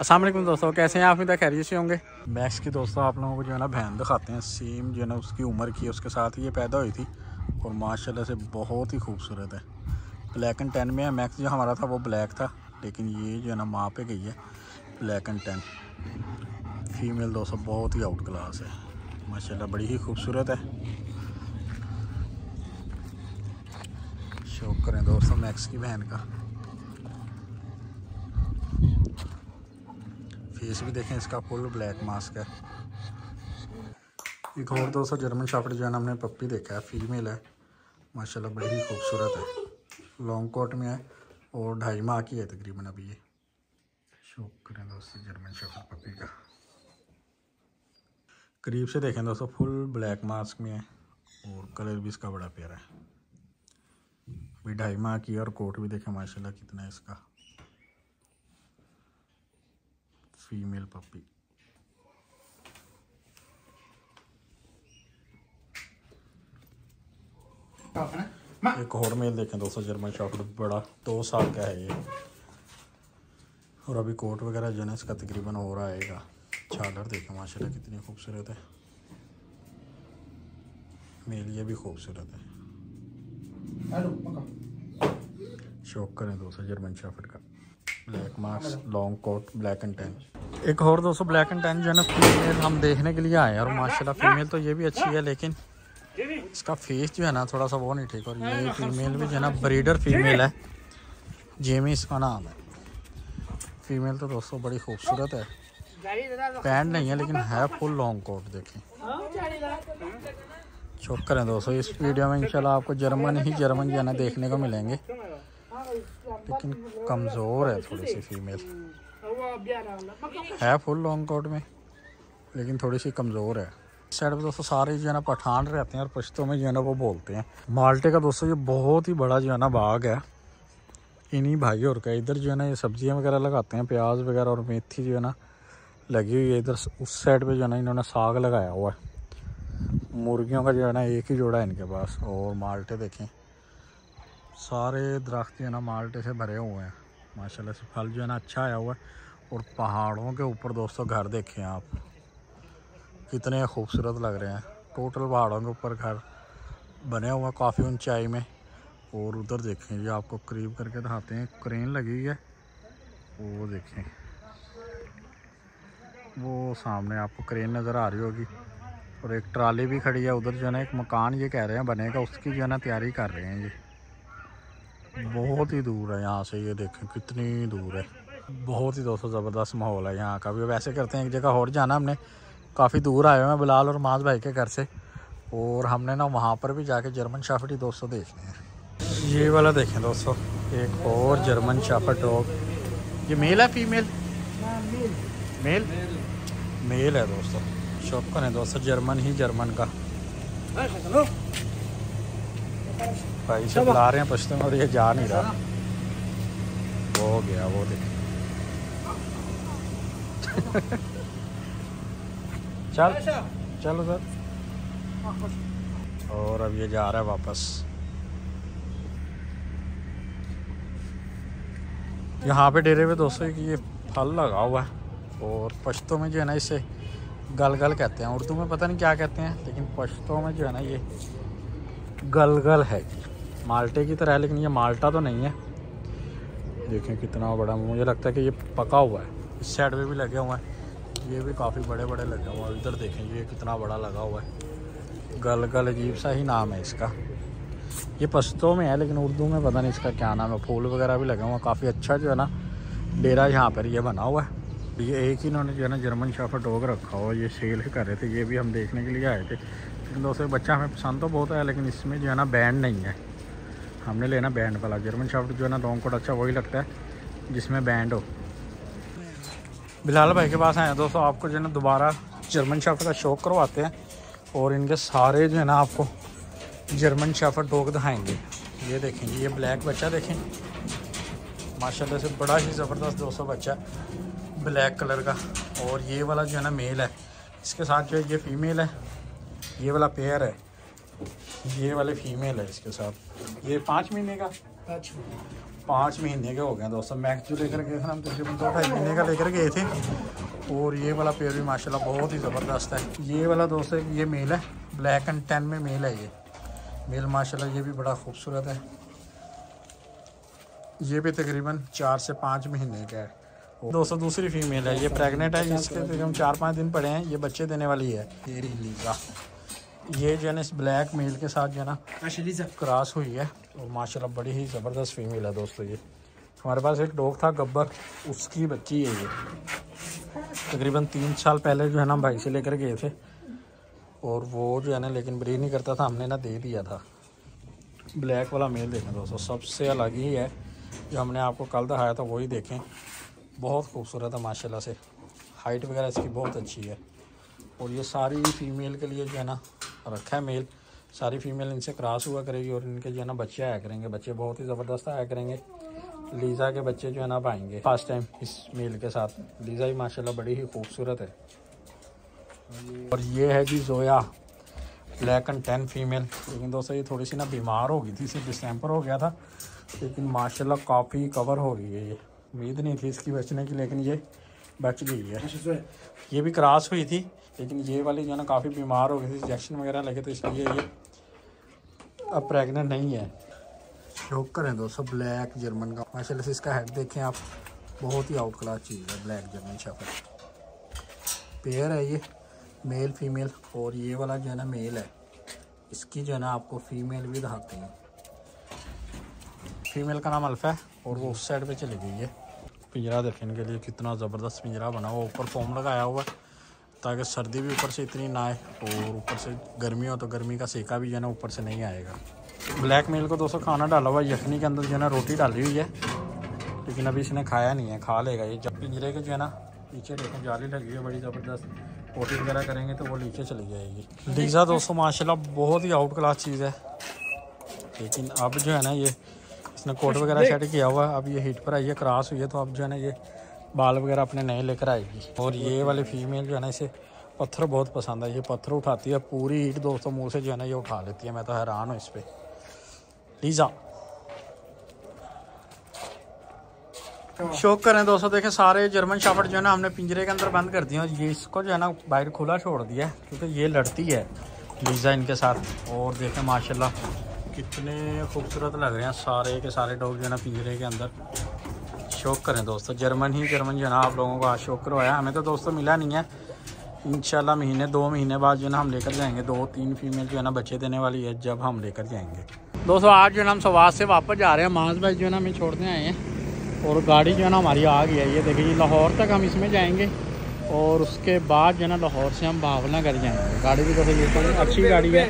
असलम दोस्तों, कैसे हैं आप? इधर खैरियत से होंगे। मैक्स की दोस्तों, आप लोगों को जो है ना बहन दिखाते हैं। सेम जो है ना उसकी उम्र की उसके साथ ये पैदा हुई थी। और माशाल्लाह से बहुत ही खूबसूरत है। ब्लैक एंड टेन में है। मैक्स जो हमारा था, वो ब्लैक था। लेकिन ये जो है ना माँ पे गई है। ब्लैक एंड टेन फीमेल दोस्तों, बहुत ही आउट क्लास है। माशाल्लाह बड़ी ही खूबसूरत है। शौक करें दोस्तों मैक्स की बहन का। फेस भी देखें, इसका फुल ब्लैक मास्क है। एक और दोस्तों, जर्मन शाफट जो है ना, हमने पप्पी देखा है फीमेल है। माशाल्लाह, बड़ी खूबसूरत है। लॉन्ग कोट में है और ढाई माह की है तकरीबन अभी ये। शौक करें दोस्तों, जर्मन शाफट पप्पी का। करीब से देखें दोस्तों फुल ब्लैक मास्क में है और कलर भी इसका बड़ा प्यारा है। अभी ढाई माह की और कोट भी देखें, माशाल्लाह, कितना है इसका। फीमेल पपी एक और मेल देखें दोस्तों जर्मन शॉर्ट बड़ा दो साल का है ये। और अभी कोट वगैरह जो है इसका तकरीबन हो रहा आएगा। छालर देखें माशाल्लाह कितनी खूबसूरत है। मेल ये भी खूबसूरत है। शौक करें दोस्तों जर्मन शाफट का। Black marks long coat black and tan एक और दोस्तों ब्लैक एंड टेन जो है ना फीमेल हम देखने के लिए आए और माशाल्लाह फीमेल तो ये भी अच्छी है, लेकिन इसका फेस जो है ना, थोड़ा सा वो नहीं ठीक और ये फीमेल भी जो है ना ब्रीडर फीमेल है। जेमी इसका नाम है। फीमेल तो दोस्तों बड़ी खूबसूरत है। पैंट नहीं है, लेकिन है फुल लॉन्ग कोट देखें चुप करें दोस्तों, इस वीडियो में इंशाल्लाह आपको जर्मन ही जर्मन जो है ना, देखने को मिलेंगे। लेकिन कमज़ोर है थोड़ी सी फीमेल है फुल लॉन्ग कोट में, लेकिन थोड़ी सी कमज़ोर है। इस साइड पे दोस्तों सारे जो है ना पठान रहते हैं और पश्तों में जो है ना वो बोलते हैं। माल्टे का दोस्तों ये बहुत ही बड़ा जो है ना बाग है। इन्हीं भाई और का इधर जो है ना ये सब्ज़ियाँ वगैरह लगाते हैं, प्याज वगैरह और मेथी जो है ना लगी हुई है इधर। उस साइड पे जो है ना इन्होंने साग लगाया हुआ है। मुर्गियों का जो है ना एक ही जोड़ा है इनके पास। और माल्टे देखें सारे दरख्त जो है ना माल्टे से भरे हुए हैं। माशाल्लाह से फल जो है ना अच्छा आया हुआ है। और पहाड़ों के ऊपर दोस्तों घर देखें आप, कितने खूबसूरत लग रहे हैं। टोटल पहाड़ों के ऊपर घर बने हुए हैं काफ़ी ऊंचाई में। और उधर देखें ये आपको करीब करके दिखाते हैं क्रेन लगी है। वो देखें, वो सामने आपको क्रेन नज़र आ रही होगी। और एक ट्राली भी खड़ी है, उधर जो है ना एक मकान ये कह रहे हैं बनेगा, उसकी जो है ना तैयारी कर रहे हैं ये बहुत ही दूर है यहाँ से, ये देखें कितनी दूर है। बहुत ही दोस्तों, ज़बरदस्त माहौल है यहाँ का भी। वैसे करते हैं, एक जगह और जाना हमने। काफ़ी दूर आए हुए हैं बिलाल और माज भाई के घर से। और हमने ना वहाँ पर भी जाके जर्मन शाफटी दोस्तों देखने हैं। ये वाला देखें दोस्तों, एक और जर्मन शाफट डॉग। ये मेल है, फीमेल? मेल? मेल है दोस्तों। शॉप करें दोस्तों, जर्मन ही जर्मन का। भाई से बुला रहे हैं पश्चिम और ये जा नहीं रहा वो हो गया वो देख चल चलो सर और अब ये जा रहा है वापस यहाँ पे डेरे पे दोस्तों कि ये फल लगा हुआ है और पश्तों में जो है ना इसे गल गल कहते हैं उर्दू में पता नहीं क्या कहते हैं लेकिन पश्तों में जो है ना ये गलगल है जी। माल्टे की तरह है, लेकिन ये माल्टा तो नहीं है। देखें कितना बड़ा मुझे लगता है कि ये पका हुआ है। इस साइड में भी लगे हुए हैं। ये भी काफ़ी बड़े बड़े लगे हुए हैं। इधर देखें, ये कितना बड़ा लगा हुआ है। गल गल अजीब सा ही नाम है इसका। ये पश्तों में है, लेकिन उर्दू में पता नहीं इसका क्या नाम है। फूल वगैरह भी लगे हुए हैं। काफ़ी अच्छा जो है ना, डेरा यहाँ पर ये बना हुआ है। ये एक ही इन्होंने जो है ना, जर्मन शाफर डॉग रखा हुआ ये सेल कर रहे थे। ये भी हम देखने के लिए आए थे। लेकिन दोस्तों बच्चा हमें पसंद तो बहुत है, लेकिन इसमें जो है ना बैंड नहीं है। हमने लेना बैंड वाला जर्मन शाफ्ट जो है ना लॉन्ग कोट अच्छा वही लगता है, जिसमें बैंड हो। बिलाल भाई के पास आए दोस्तों, आपको जो है ना दोबारा जर्मन शाफ्ट का शौक करवाते हैं, और इनके सारे जो है ना आपको जर्मन शाफट डॉग दिखाएँगे। ये देखेंगे, ये ब्लैक बच्चा देखें। माशाल्लाह से बड़ा ही ज़बरदस्त दोस्तों बच्चा ब्लैक कलर का, और ये वाला जो है ना मेल है। इसके साथ जो है, ये फीमेल है। ये वाला पेयर है। ये वाले फीमेल है इसके साथ। ये पाँच महीने का? पाँच महीने। के हो गए दोस्तों। मैक्स जो लेकर गए थे? हम तकरीबन दो ढाई महीने का लेकर गए थे। और ये वाला पेयर भी माशाल्लाह बहुत ही ज़बरदस्त है। ये वाला दोस्तों ये मेल है। ब्लैक एंड टेन में मेल है ये। मेल माशाल्लाह ये भी बड़ा खूबसूरत है। ये भी तकरीबन चार से पाँच महीने का है। दोस्तों दूसरी फीमेल है। ये प्रेग्नेंट है। इसके तकरीबन चार पाँच दिन पड़े हैं। ये बच्चे देने वाली है। ये लीजा ये जो है ना इस ब्लैक मेल के साथ जो है ना क्रॉस हुई है। और माशाल्लाह बड़ी ही ज़बरदस्त फीमेल है दोस्तों ये। हमारे पास एक डॉग था गब्बर उसकी बच्ची है ये। तकरीबन तीन साल पहले जो है ना भाई से लेकर गए थे। और वो जो है ना लेकिन ब्रीड नहीं करता था हमने ना दे दिया था। ब्लैक वाला मेल देखें दोस्तों सबसे अलग ही है। जो हमने आपको कल दिखाया था वही देखें। बहुत खूबसूरत है माशाल्लाह से। हाइट वगैरह इसकी बहुत अच्छी है। और ये सारी फीमेल के लिए जो है ना रखा है मेल। सारी फीमेल इनसे क्रॉस हुआ करेगी और इनके जो है ना बच्चे आया करेंगे। बच्चे बहुत ही ज़बरदस्त आया करेंगे। लीज़ा के बच्चे जो है ना आएँगे। फ़र्स्ट टाइम इस मेल के साथ। लीज़ा ही माशाल्लाह बड़ी ही खूबसूरत है। और ये है जी Zoya black and tan female लेकिन दोस्तों ये थोड़ी सी ना बीमार हो गई थी सिर्फ़ डिसम्बर हो गया था। लेकिन माशाल्लाह काफ़ी कवर हो गई है ये। उम्मीद नहीं थी इसकी बचने की लेकिन ये बच गई है। ये भी क्रॉस हुई थी। लेकिन ये वाली जो है ना, काफ़ी बीमार हो गई थी इंजेक्शन वगैरह लगे तो इसलिए ये अब प्रेगनेंट नहीं है। शौक करें दोस्तों ब्लैक जर्मन का। माशाल्लाह से इसका हेड देखें आप, बहुत ही आउट क्लास चीज़ है ब्लैक जर्मन शेफर्ड पेयर है ये मेल फीमेल और ये वाला जो है ना मेल है। इसकी जो है ना, आपको फीमेल भी दिखाते हैं। फीमेल का नाम अल्फ़ा है, और वो उस साइड पे चली गई है। पिंजरा देखें इनके लिए, कितना ज़बरदस्त पिंजरा बना हुआ ऊपर फॉर्म लगाया हुआ है। ताकि सर्दी भी ऊपर से इतनी ना आए और ऊपर से गर्मी हो तो गर्मी का सेका भी जो है ना ऊपर से नहीं आएगा। ब्लैक मेल को दोस्तों खाना डाला हुआ यखनी के अंदर जो है ना रोटी डाली हुई है। लेकिन अभी इसने खाया नहीं है खा लेगा ये। जब पिंजरे के जो है ना पीछे देखें जाली लगी हुई है बड़ी ज़बरदस्त। पोटी वगैरह करेंगे तो वो नीचे चली जाएगी। लीजा दोस्तों माशाल्लाह बहुत ही आउट क्लास चीज़ है। लेकिन अब जो है ना ये इसने कोट वगैरह सेट किया हुआ है। अब ये हीट पर आई है क्रॉस हुई है तो अब जो है ना ये बाल वगैरह अपने नए लेकर आएगी और ये वाली फीमेल जो है ना, इसे पत्थर बहुत पसंद है। ये पत्थर उठाती है, पूरी ईट दोस्तों मुँह से जो है ना, ये उठा लेती है। मैं तो हैरान हूँ इस पर लीजा शौक करें दोस्तों, देखें, सारे जर्मन शाफट जो है ना, हमने पिंजरे के अंदर बंद कर दिए और ये इसको जो है ना, बाहर खुला छोड़ दिया क्योंकि ये लड़ती है लीजा इनके साथ। और देखें, माशाल्लाह, कितने खूबसूरत लग रहे हैं सारे के सारे डॉग जो है ना, पिंजरे के अंदर। शौक करें दोस्तों। जर्मन ही जर्मन जो ना आप लोगों को आज शौक करवाया। हमें तो दोस्तों मिला नहीं है। इन महीने, दो महीने बाद जो ना हम लेकर जाएँगे। दो, तीन फीमेल जो है ना बच्चे देने वाली है, जब हम लेकर जाएँगे। दोस्तों, आज जो ना हम सवाद से वापस जा रहे हैं। माज भाई जो है ना हमें छोड़ने आए हैं और गाड़ी जो है ना हमारी आ गई है। ये देखिए लाहौर तक हम इसमें जाएँगे और उसके बाद जो है ना लाहौर से हम भावना कर जाएँगे। गाड़ी भी ये तो अच्छी गाड़ी है।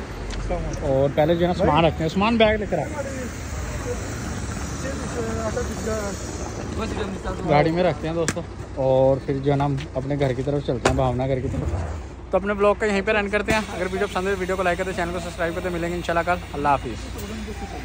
और पहले जो है ना सामान रखते हैं। सामान बैग लेकर आए गाड़ी में रखते हैं दोस्तों। और फिर जो है ना अपने घर की तरफ़ चलते हैं, भावना घर की तरफ़। तो अपने ब्लॉग का यहीं पर रन करते हैं। अगर वीडियो पसंद है, वीडियो को लाइक करते चैनल को सब्सक्राइब करते, मिलेंगे इंशाल्लाह कल। अल्लाह हाफिज़।